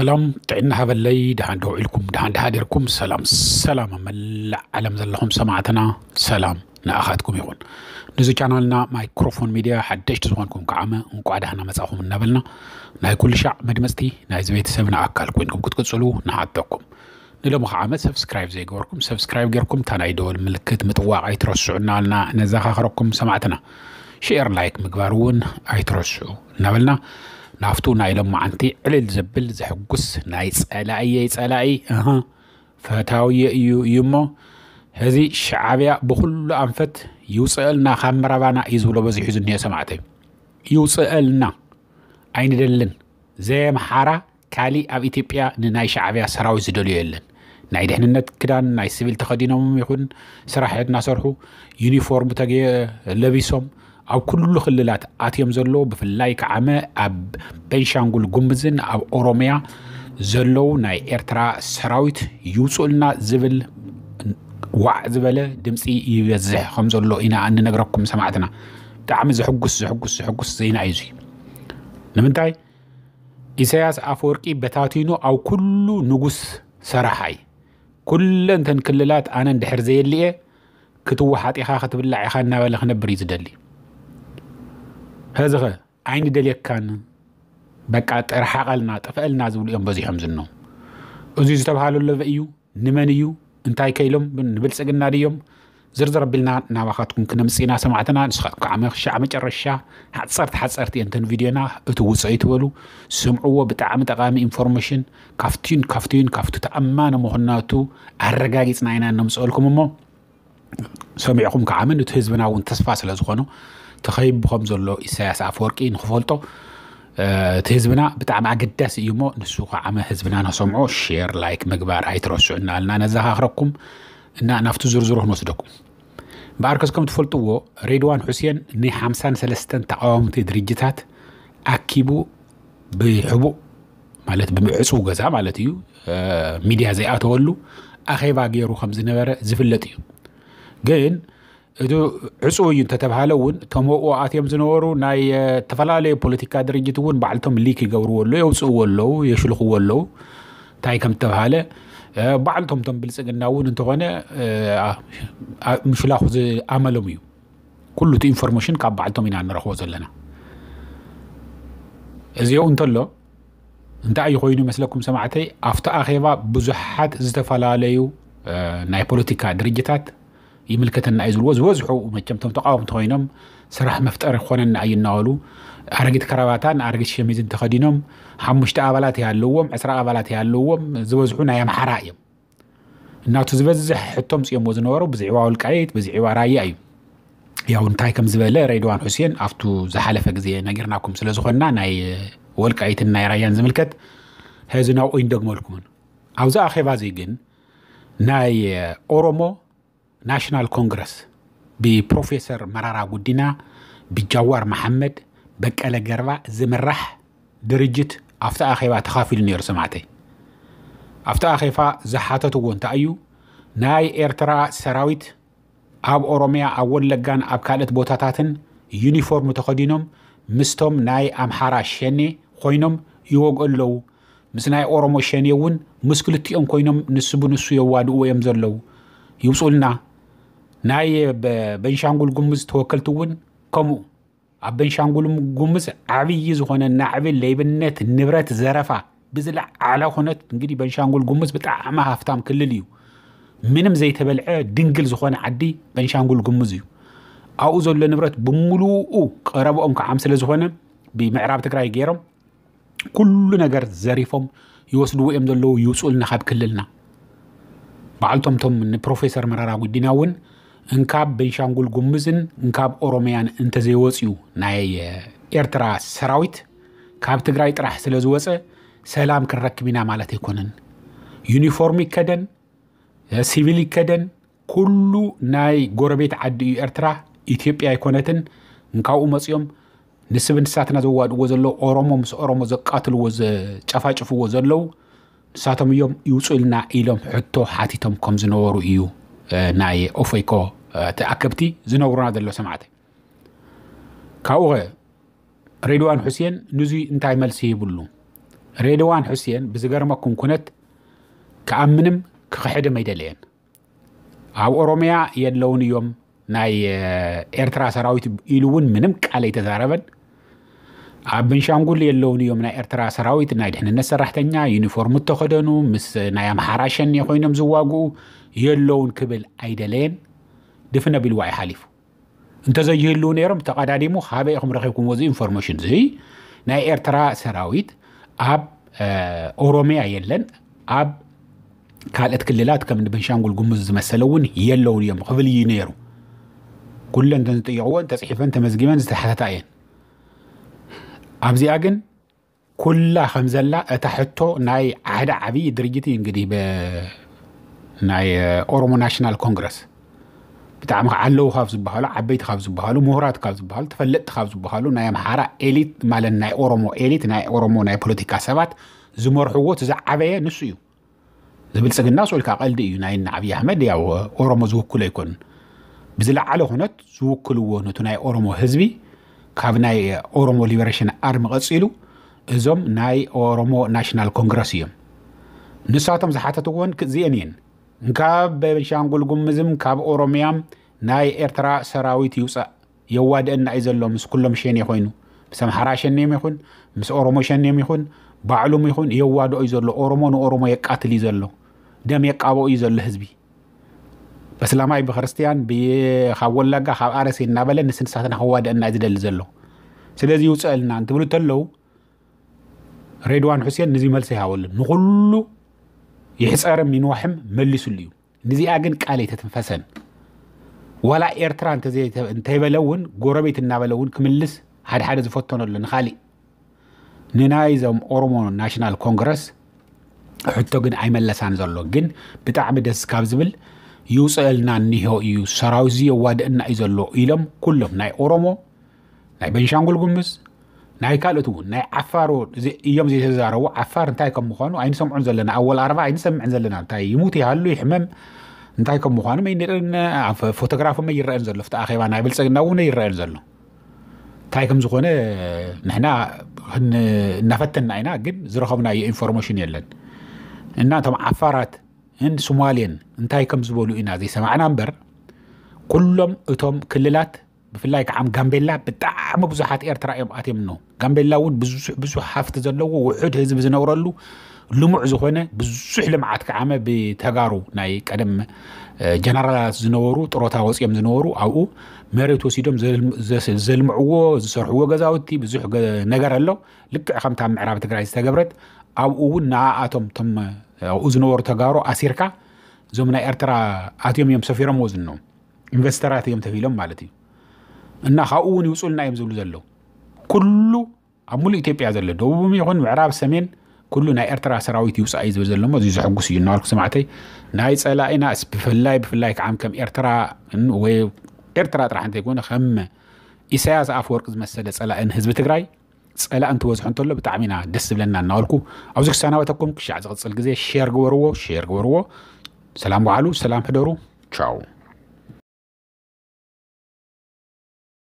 ሰላም ጥዕና ሃበለይ ድሓን ደው ኢልኩም ድሓን ድሓዲርኩም ሰላም ሰላም ኣብ መላእ ዓለም ዘለኹም ሰማዕትና ሰላም ንኣኻትኩም ይኹን ንዚ ቻናልና ማይክሮፎን ሚድያ ሓደሽቲ ዝኾንኩም ከዓመ እንቋዕ ዳህና መፃኹም እናበልና ናይ ኩሉ ሻዕ መድመፅቲ ናይ ዝቤተሰብ ንኣካል ኮይንኩም ክትቅፅሉ ንዓደኩም ንሎሚ ከዓ ዓመት ሰብስክራይብ ዘይገበርኩም ሰብስክራይብ ጌርኩም እታ ናይ ደወል ምልክት ምጥዋቕ ኣይትረስዑና በልና ነዘኻኽረኩም ሰማዕትና ሼር ላይክ ምግባር እውን ኣይትረስዑ እናበልና نافتو نايلو معانتي علل زبل زحقس نايس ألاعي يس ألاعي أها فتاوي يو يمو هذي شعبيا بخل أنفت يوصلنا خمرة وانا إزولو بزيحوز النية سمعتي يوصلنا أين دلن زي محارة كالي أب إتيبيا نناي شعبيا سراوي زدولي يلن ناي دهن النت كدان ناي سيفيل تخدينهم يخون سراحيات ناصرحو يونيفورم تاقي لبيسوم ኣብ ኩሉ ክልላት ኣትዮም ዘለዎ ብፍላይ ከዓመ ኣብ ቤንሻንጉል ጉምዝን ኣብ ኦሮምያ ዘለው ናይ ኤርትራ ሰራዊት ይውፅኡልና ዝብል ዋዕ ዝበለ ድምፂ ይበዝሕ ከም ዘሎ ኢና እንነግረኩም ሰማዕትና ብጣዕሚ ዝሕጉስ ዝሕጉስ ዝሕጉስ ዜና እዩ እዙ ንምንታይ ኢሳያስ ኣፈወርቂ በታቲኑ ኣብ ኩሉ ንጉስ ሰራሓይ ኩለንተን ክልላት ኣነ እንድሕር ዘየልየ ክትወሓጢኻ ክትብላዕ ኢኻ እናበለ ክነብር እዩ ዝደሊ هزغ عين دليك كان بقى ترحى قلنا تفعل نازل يوم بزي هم زنو أزي زتب حالو اللو إيو نمانيو انتاي كيلوم بنبلس اقلنا ديوم زرزر بلنا نواخاتكم كنا مسينا سمعتنا نسخاتك عميخ شا عميك الرشا حد صرت حد صرت ينتن فيديونا اتو ولو سمعوا بتعامة غامي انفورميشن كافتين كافتين كافتو تأمان مهناتو هرقاقي صنعينا نمسؤلكم امو سمعكم كعامل وتهزبنا وانتسفاس لازغانو ተኸይብኸም ዘሎ ኢሳያስ ኣፈወርቂ ንክፈልጦ እቲ ህዝብና ብጣዕሚ ኣገዳሲ እዩ ሞ ንሱ ከዓ ህዝብና ነሰምዖ ሼር ላይክ ምግባር ኣይትረስዑና ኣለና ነዘኻኽረኩም እና ናብቲ ዝርዝሮ ክንወስደኩም በኣርከስ ከም ትፈልጥዎ ሬድዋን ሑሴን ን53 ተቃወምቲ ድርጅታት ኣኪቡ ብሕቡእ ማለት ብምዕፁ ገዛ ማለት እዩ ሚድያ ዘይኣተወሉ ኣኼባ ገይሩ ከም ዝነበረ ዝፍለጥ እዩ ግን እቲ ዕፁብ እዩ እንተተባሃለ እውን እቶም ኣብኡ ኣትዮም ዝነበሩ ናይ ተፈላለዩ ፖለቲካ ድርጅት እውን ባዕልቶም ሊክ ይገብርዎ ኣለዉ የውፅእዎ ኣለዉ የሽልኽዎ ኣለዉ እንታይ ከም ዝተባሃለ ባዕልቶም ቶም ብልፅግና እውን እንተኾነ ምሽላኹ ዝኣመሎም እዩ ኩሉ እቲ ኢንፎርሜሽን ካብ ባዕልቶም ኢና ንረኽቦ ዘለና እዚኡ እንተሎ እንታይ እዩ ኮይኑ ይመስለኩም ሰማዕተይ ኣብቲ ኣኼባ ብዙሓት ዝተፈላለዩ ናይ ፖለቲካ ድርጅታት ይምልከተና እዩ ዝብልዎ ዝበዝሑ መቸም ቶም ተቃወምቲ ኮይኖም ስራሕ መፍጠሪ ክኾነና እዩ እናበሉ ኣረጊት ከረባታን ኣረጊት ሸሚዝን ተኸዲኖም ሓሙሽተ ኣባላት ይሃለዎም ዕስራ ኣባላት ይሃለዎም ዝበዝሑ ናይ ኣምሓራ እዮም እናቱ ዝበዝሕ ሕቶም ፅኦሞ ዝነበሩ ብዛዕባ ውልቃየት ብዛዕባ ራያ እዩ ያው እንታይ ከም ዝበለ ሬድዋን ሁሴን ኣብቱ ዝሓለፈ ግዜ ነጊርናኩም ስለዝኮንና ናይ ወልቃይትን ናይ ራያን ዝምልከት ህዚ ናብኡ ይንደግመልኩምን ኣብዚ ኣኼባ እዚ ግን ናይ ኦሮሞ ናሽናል ኮንግረስ ብፕሮፌሰር መራራ ጉዲና ብጃዋር መሓመድ በቀለ ገርባ ዝምራሕ ድርጅት ኣብቲ ኣኼባ ተኻፊሉ ነይሩ ሰማዕተይ ኣብቲ ኣኼፋ ዝሓተትዎ እንታይ እዩ ናይ ኤርትራ ሰራዊት ኣብ ኦሮምያ ኣብ ወለጋን ኣብ ካልኦት ቦታታትን ዩኒፎርም ተኸዲኖም ምስቶም ናይ ኣምሓራ ሸኔ ኮይኖም ይወግኡ ኣለዉ ምስ ናይ ኦሮሞ ሸኔ እውን ምስ ክልቲኦም ኮይኖም ንሱ ብንሱ የዋድእዎ እዮም ዘለዉ ይውፅኡልና ናይ በንሻንጉል ጉምዝ ተወከልቲ እውን ከምኡ ኣብ በንሻንጉል ጉምዝ ዓብይ ዝኾነ ናዕብ ለይብነት ንብረት ዘረፋ ብዝለዓለ ኮነት እንግዲ በንሻንጉል ጉምዝ ብጣዕሚ ሃፍታም ክልል እዩ ምንም ዘይተበልዐ ድንግል ዝኾነ ዓዲ በንሻንጉል ጉምዝ እዩ ኣብኡ ዘሎ ንብረት ብምሉኡ ቀረበኦም ከዓም ስለ ዝኾነ ብምዕራብ ትግራይ ገይሮም ኩሉ ነገር ዘሪፎም ይወስድዎ እዮም ዘለዉ ይውፅኡልና ካብ ክልልና በዓልቶምቶም ንፕሮፌሰር መራራ ጉዲና እውን እንካብ ቤንሻንጉል ጉምዝን እንካብ ኦሮምያን እንተዘይወፅዩ ናይ ኤርትራ ሰራዊት ካብ ትግራይ ጥራሕ ስለ ዝወፀ ሰላም ክንረክብ ኢና ማለት ኣይኮነን ዩኒፎርም ይከደን ሲቪል ይከደን ኩሉ ናይ ጎረቤት ዓዲ እዩ ኤርትራ ኢትዮጵያ ኣይኮነትን እንካብኡ መፂኦም ንስብ ንሳትና ዘዋድእዎ ዘሎ ኦሮሞ ምስ ኦሮሞ ዘቃትልዎ ዘጨፋጭፍዎ ዘለው ንሳቶም እዮም ይውፁ ኢልና ኢሎም ሕቶ ሓቲቶም ከም ዝነበሩ እዩ ናይ ኦፌኮ ተኣከብቲ ዝነብሩና ዘሎ ሰማዕተ ካብኡ ኸ ሬድዋን ሑሴን ንዙይ እንታይ መልሲ ይብሉ ሬድዋን ሑሴን ብዝገርመኩም ኩነት ካብ ምንም ክክሕድም ኣይደለየን ኣብ ኦሮምያ የለውን እዮም ናይ ኤርትራ ሰራዊት ኢሉ እውን ምንም ቃል ኣይተዛረበን ኣብ ብንሻንጉል የለውን እዮም ናይ ኤርትራ ሰራዊት ናይ ድሕንነት ሰራሕተኛ ዩኒፎርም እተኸደኑ ምስ ናይ ኣምሓራሸኒ ኮይኖም ዝዋግኡ የለውን ክብል ኣይደለየን دفنا بالوعي حليف انت زي هلو نيرم تقعد عليهم خابي اخم رخيكم وزي انفورميشن زي ناي ارترا سراويت اب اه اورومي ايلن اب كالت كللات كم بنشانغول قمز مسلون يلو يوم قبل ينيرو كل انت تيعو انت صحيفه انت مزجيمان تحت عين ابزي اجن كل خمزلا تحته ناي عاد عبي درجتي انجدي ب ناي آه، اورومو ناشونال كونغرس ብጣዕሚ ከዓ ኣለዉ ካብ ዝበሃሉ ዓበይቲ ካብ ዝበሃሉ ምሁራት ካብ ዝበሃሉ ተፈለጥቲ ካብ ዝበሃሉ ናይ ኣምሓራ ኤሊት ማለት ናይ ኦሮሞ ኤሊት ናይ ኦሮሞ ናይ ፖለቲካ ሰባት ዝመርሕዎ ትዝዓበየ ንሱ እዩ ዝብልፅግና ስልካ ቀልዲ እዩ ናይ ዓብዪ ኣሕመድ ያ ኦሮሞ ዝውክሎ ኣይኮን ብዝለዓለ ኩነት ዝውክልዎ ነቱ ናይ ኦሮሞ ህዝቢ ካብ ናይ ኦሮሞ ሊበሬሽን ኣርሚ ቀፂሉ እዞም ናይ ኦሮሞ ናሽናል ኮንግረስ እዮም ንሳቶም ዝሓተትዎን ክዝአን እየን ካብ በቤንሻንጉል ጉምዝም ካብ ኦሮምያም ናይ ኤርትራ ሰራዊት ይውፃእ የዋድአና እዩ ዘሎ ምስ ኩሎም ሸኔ ኮይኑ ምስ ኣምሓራ ሸኒዮም ይኹን ምስ ኦሮሞ ሸኒዮም ይኹን ባዕሉም ይኹን የዋድኦ እዩ ዘሎ ኦሮሞ ንኦሮሞ የቃትል እዩ ዘሎ ደም የቃብኦ እዩ ዘሎ ህዝቢ በስላማይ ብክርስትያን ካብ ወለጋ ካብ ኣረሴ እናበለ ንስንሳትና ክዋድአና እዩ ዝደሊ ዘሎ ስለዚ ይውፅአልና እንትብሉ እንተለዉ ሬድዋን ሁሴን ንዚ መልሲ ይሃበሉን ንኩሉ የሕፀር ሚንዋሕም እዩ ንዚኣ ግን ቃል ይተትንፈሰን ዋላ ኤርትራ እንተይበለ እውን ጎረቤት እናበለ እውን ክምልስ ሓደሓደ ዝፈተነሉ ንካሊእ ንናይ ዞም ኦሮሞ ናሽናል ኮንግረስ ሕቶ ግን ኣይመለሳን ዘሎ ግን ብጣዕሚ ደስ ካብ ዝብል ይውፅአልና እኒሆ እዩ ሰራዊት የዋድአና እዩ ዘሎ ኢሎም ኩሎም ናይ ኦሮሞ ናይ በንሻንጉል ጉምዝ ናይ ካልኦት እውን ናይ ዓፋር እዮም ዘይተዛረቡ ዓፋር እንታይ ከም ምኳኑ ኣይንሰምዑን ዘለና ኣወል ኣርባ ኣይንሰምዕን ዘለና እንታይ ይሙት ይሃሉ ይሕመም እንታይ ከም ምኳኑ መይንርን ፎቶግራፎ መ ይረአን ዘሎ ፍቲ ኣኼባ ናይ ብልፀግና እውን ይረአን ዘሎ እንታይ ከም ዝኾነ ንሕና እናፈተና ኢና ግን ዝረኸብናዮ ኢንፎርሜሽን የለን እና እቶም ዓፋራት ንሶማሌን እንታይ ከም ዝበሉ ኢና ዘይሰማዕና እምበር ኩሎም እቶም ክልላት ብፍላይ ከዓ ጋምቤላ ብጣዕሚ ብዙሓት ኤርትራ እዮም ኣትዮም ኖ ጋምቤላ እውን ብዙሕ ብዙሕ ሃፍቲ ዘለዎ ውሑድ ህዝቢ ዝነብረሉ ልሙዕ ዝኾነ ብዙሕ ልምዓት ከዓመ ብተጋሩ ናይ ቀደም ጀነራላት ዝነበሩ ጥሮታ ወፂኦም ዝነበሩ ኣብኡ መሬት ወሲዶም ዘልምዕዎ ዝሰርሕዎ ገዛውቲ ብዙሕ ነገር ኣሎ ልክዕ ከምታ ምዕራብ ትግራይ ዝተገብረት ኣብኡ እውን ንኣኣቶም እቶም ኣብኡ ዝነበሩ ተጋሩ ኣሲርካ እዞም ናይ ኤርትራ ኣትዮም እዮም ሰፊሮምዎ ዝኖ ኢንቨስተራት እዮም ተፊኢሎም ማለት እዩ أن خاؤون يوصل نايم زلو زلو كلو أمول إتيبيا زلو دوبو ميغون وعراب سمين كلو ناي إرترا سراويت يوسع أي زلو زلو مزيز حقو سيجن نارك سمعتي ناي سألاي ناس بفلاي بفلاي كعام كم إرترا وي إرترا ترا حانتي يقول خم إساياز أفورك زمسل سألاي إن هزبت غراي سألا أنت وزحون تلو بتعمينا دس بلنا نالكو أوزك سنواتكم كشي عزغت سلقزي شير غوروو شير غوروو سلام وعلو سلام حدورو تشاو